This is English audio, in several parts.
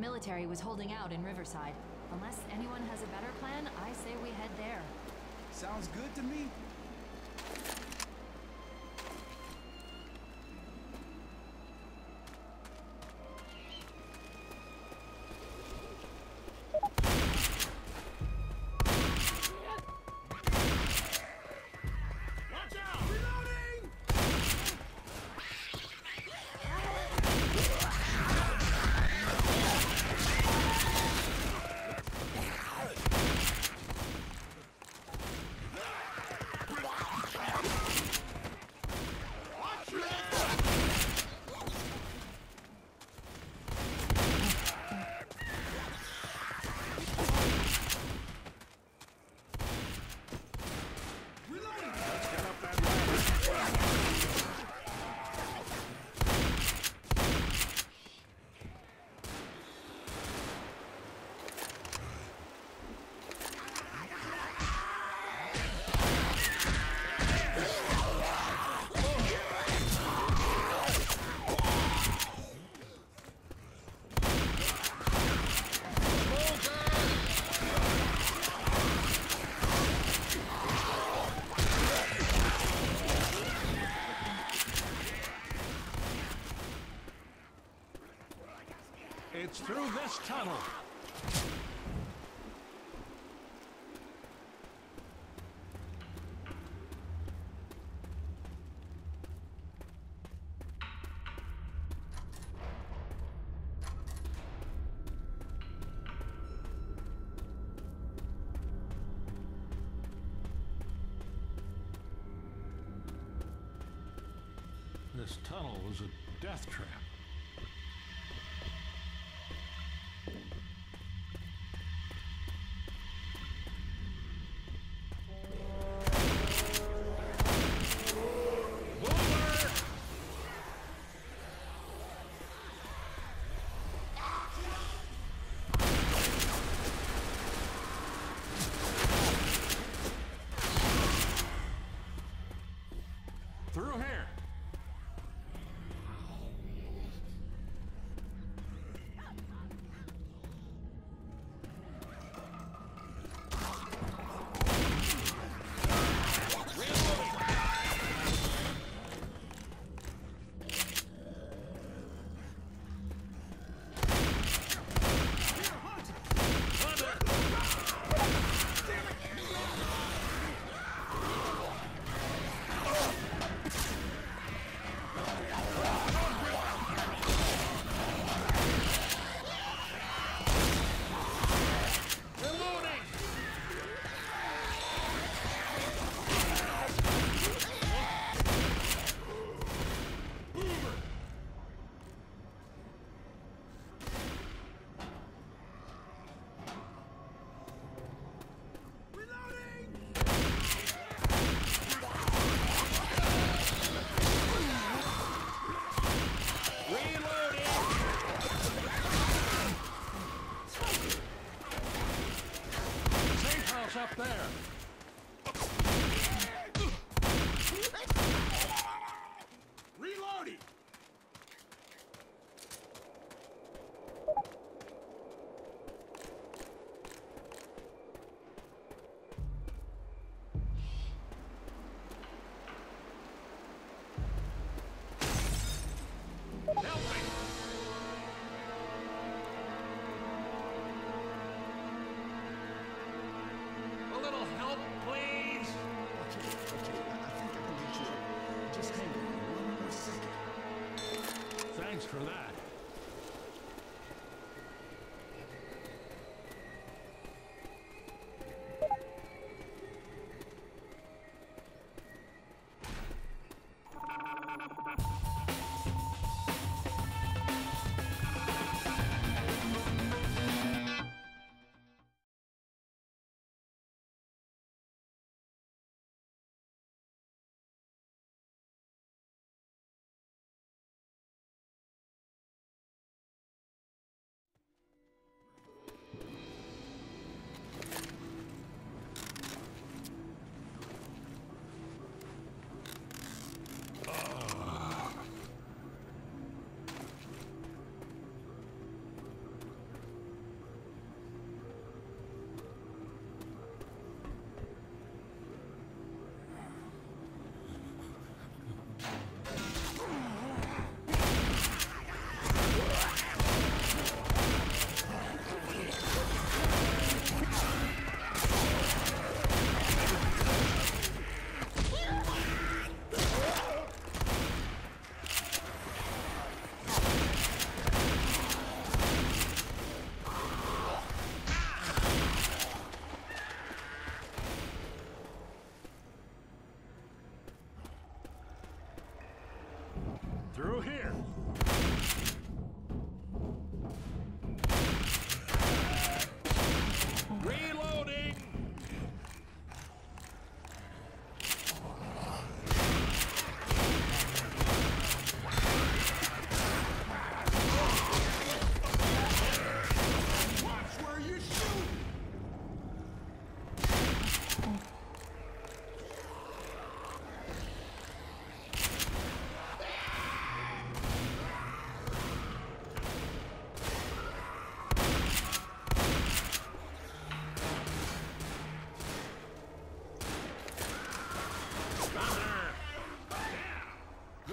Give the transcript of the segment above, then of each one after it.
military was holding out in Riverside. Unless anyone has a better plan, I say we head there. Sounds good to me. Through this tunnel.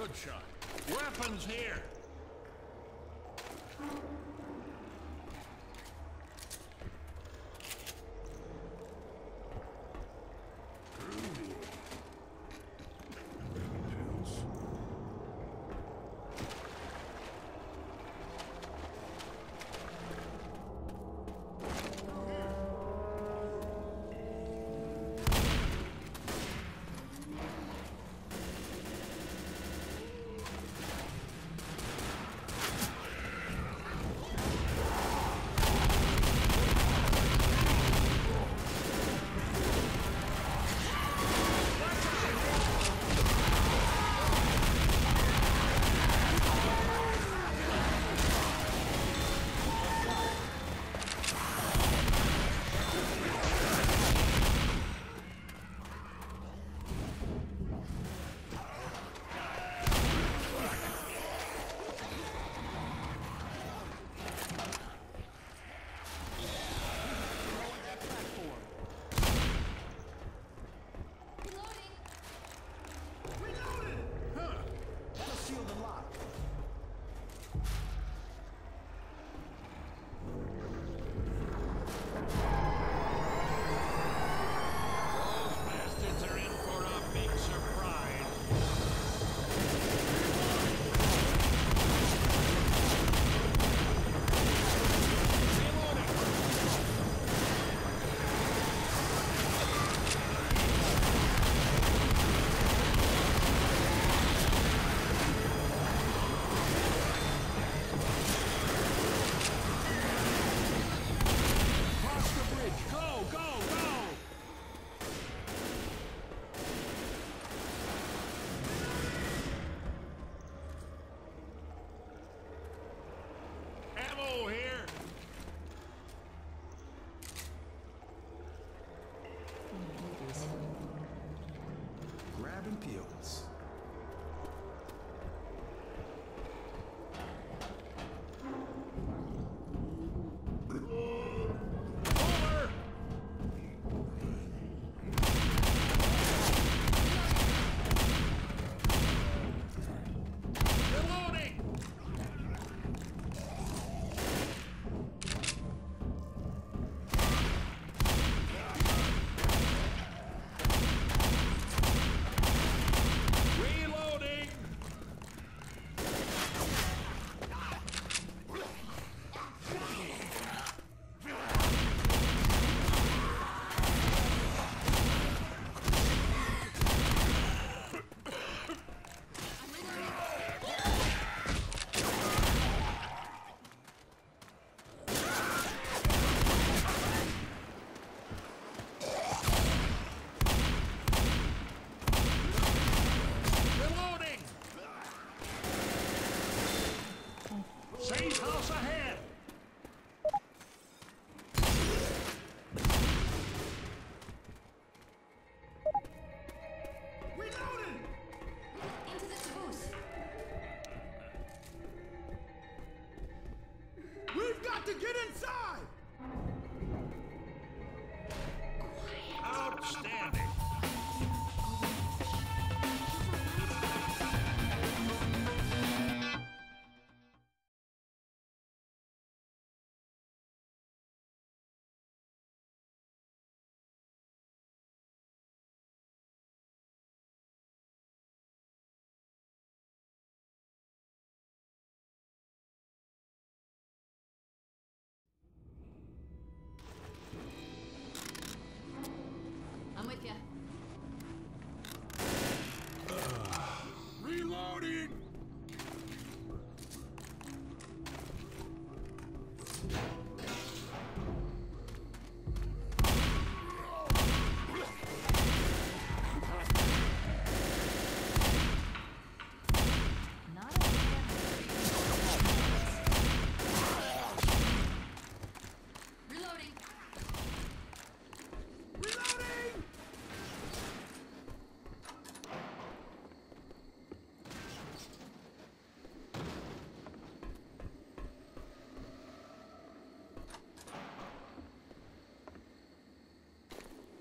Good shot. Weapons here.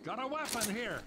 Got a weapon here!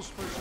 Check that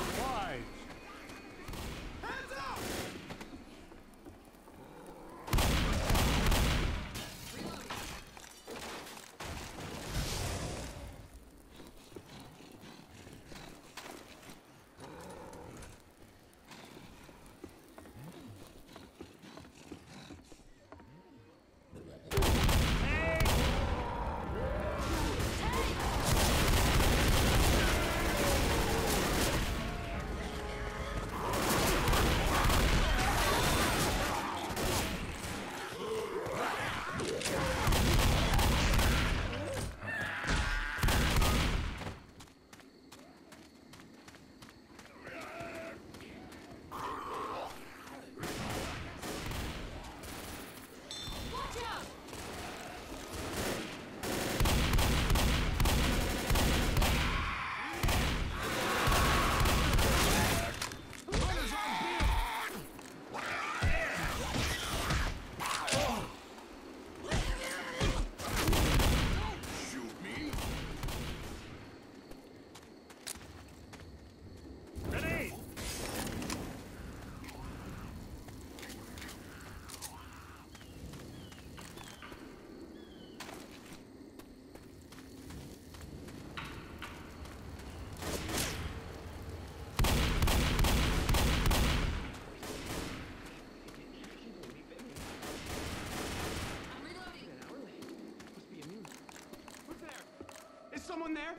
someone there?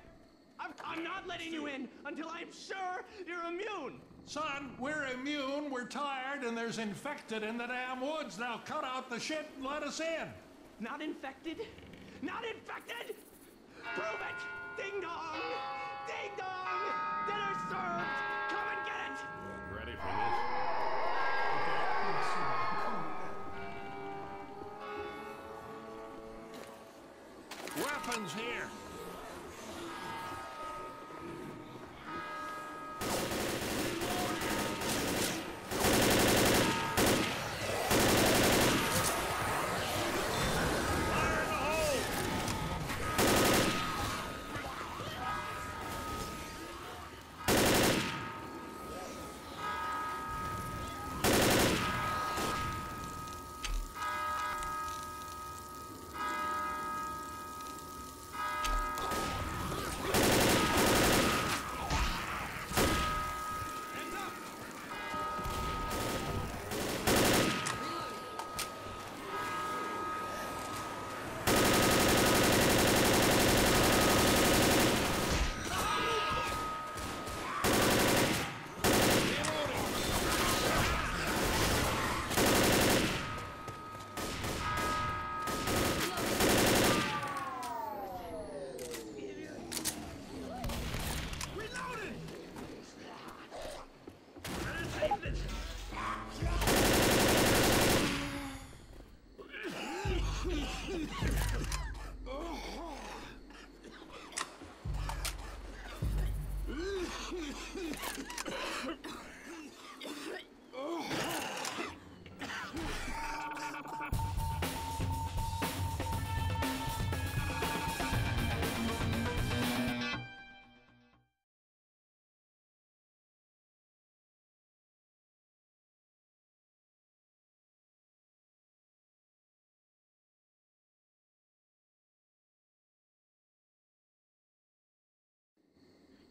I'm, I'm not letting you in until I'm sure you're immune. Son, we're immune, we're tired, and there's infected in the damn woods. Now cut out the shit and let us in. Not infected? Not infected? Prove it! Ding dong! Ding dong! Dinner served! Come and get it! Ready for this? Weapons here!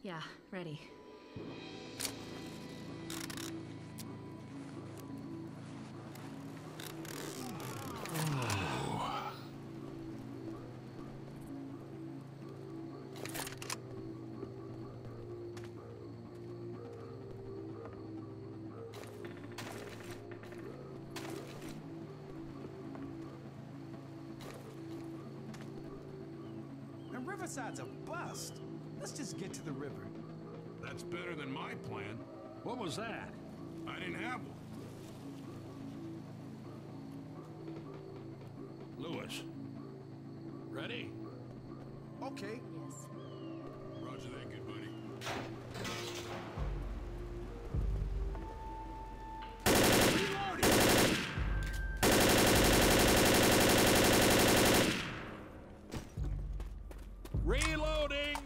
Yeah, ready. Riverside's a. Let's just get to the river. That's better than my plan. What was that? I didn't have one. Louis. Ready? Okay, Yes. Roger that, good buddy. Reloading! Reloading!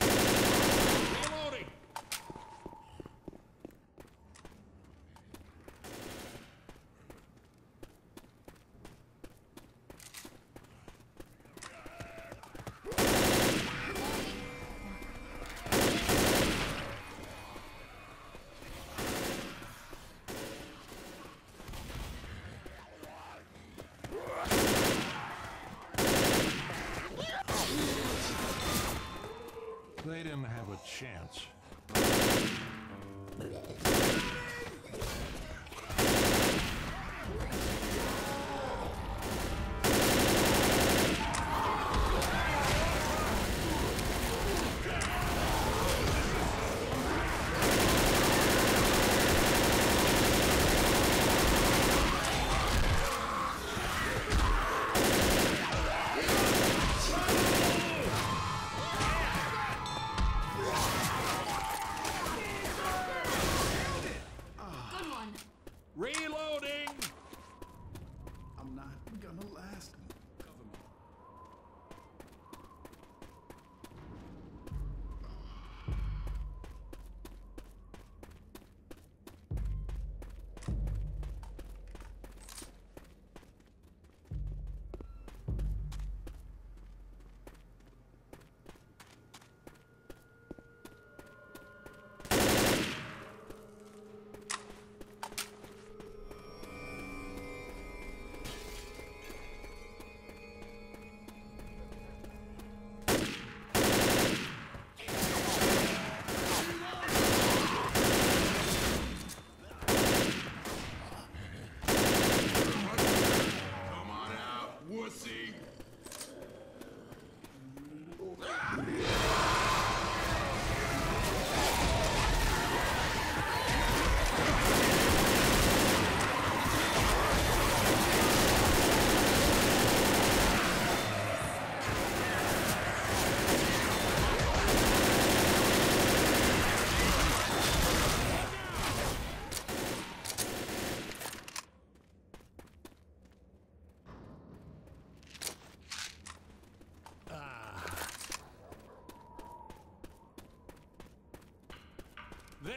Reloading! They didn't have a chance.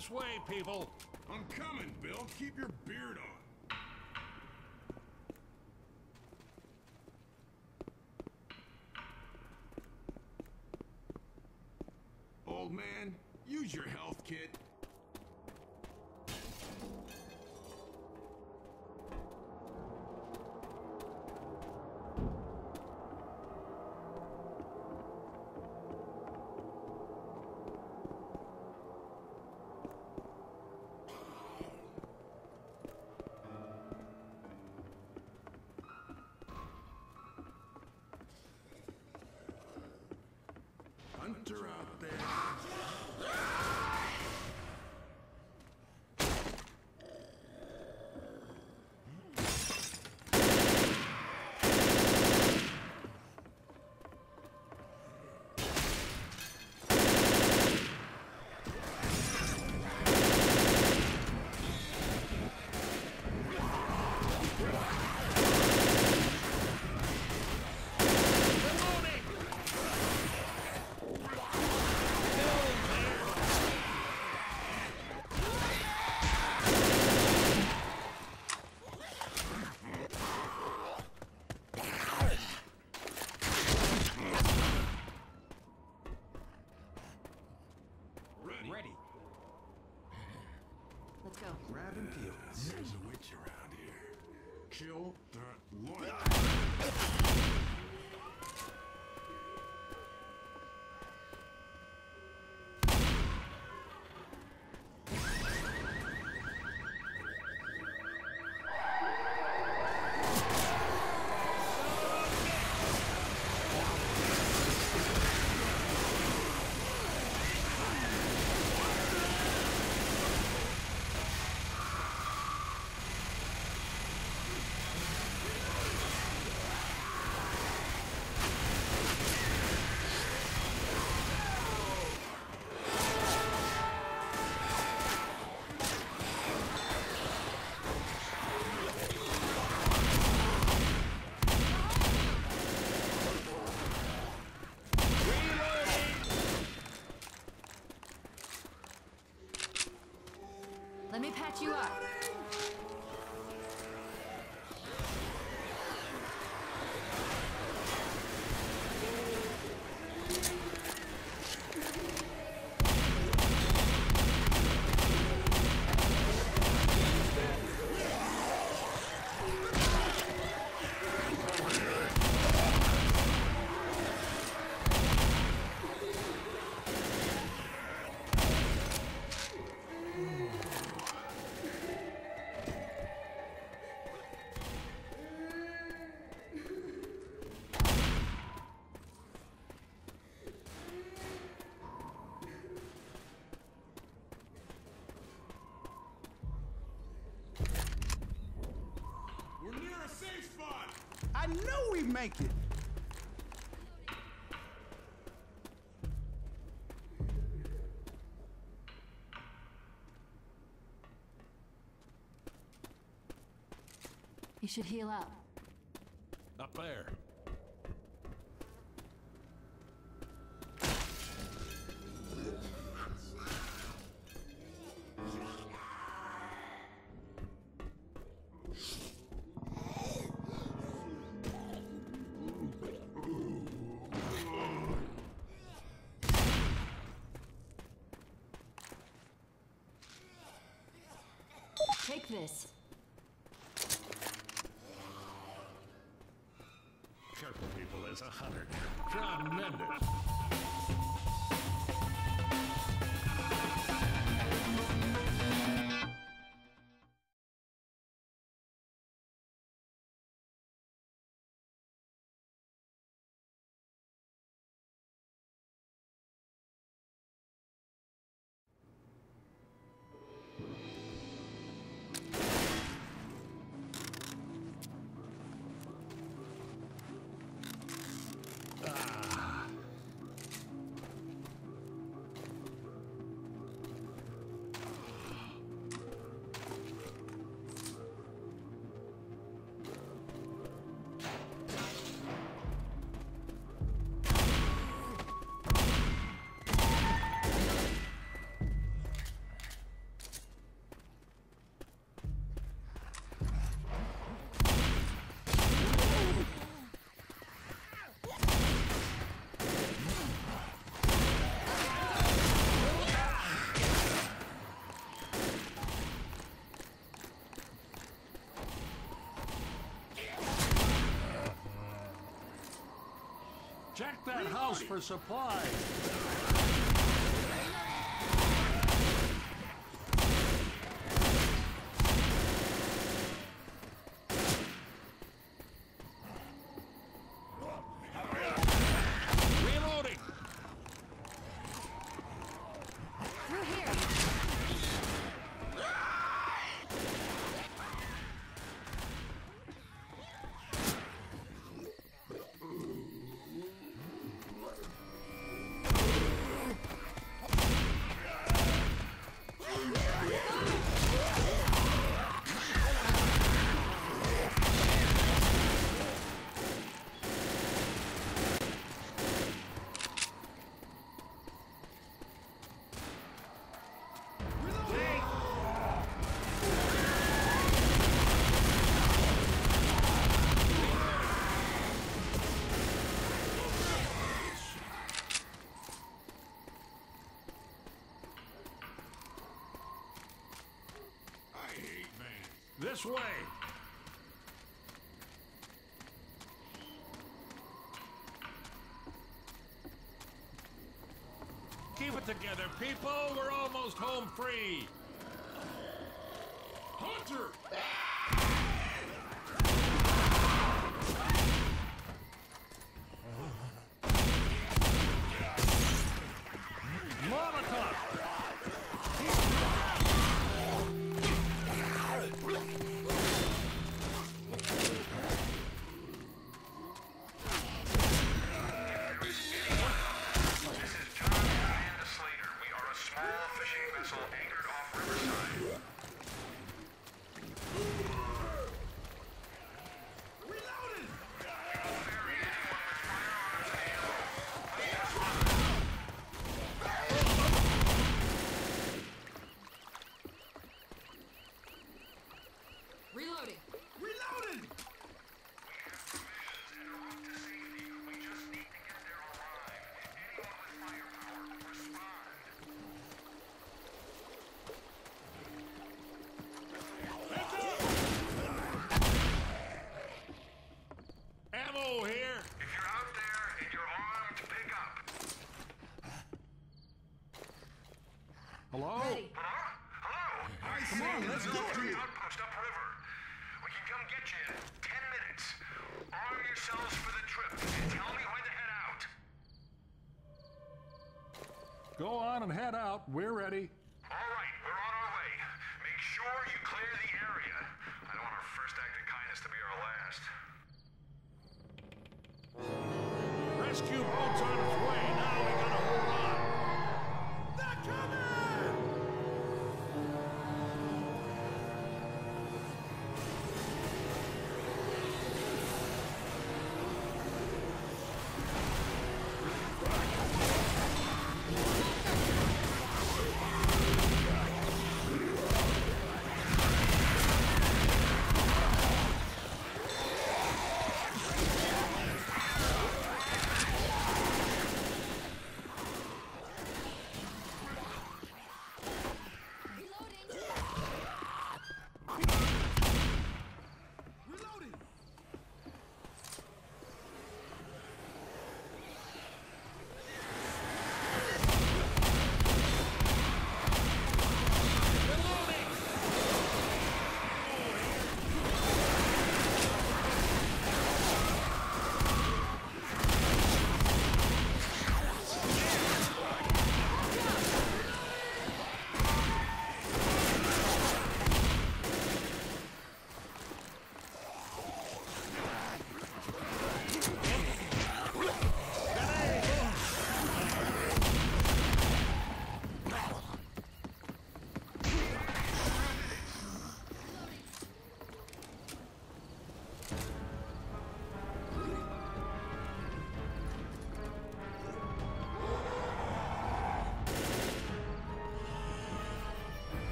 This way, people! I'm coming, Bill. Keep your beard on. Hunter out there. There's a witch around here. Kill make it. You should heal up. Up Careful, people, as a hunter. Tremendous. Check that house for supplies. This way! Keep it together, people! We're almost home free! Hunter! Reloading. Go on and head out. We're ready. All right, we're on our way. Make sure you clear the area. I don't want our first act of kindness to be our last. Rescue boat's on its way now.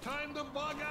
Time to bug out.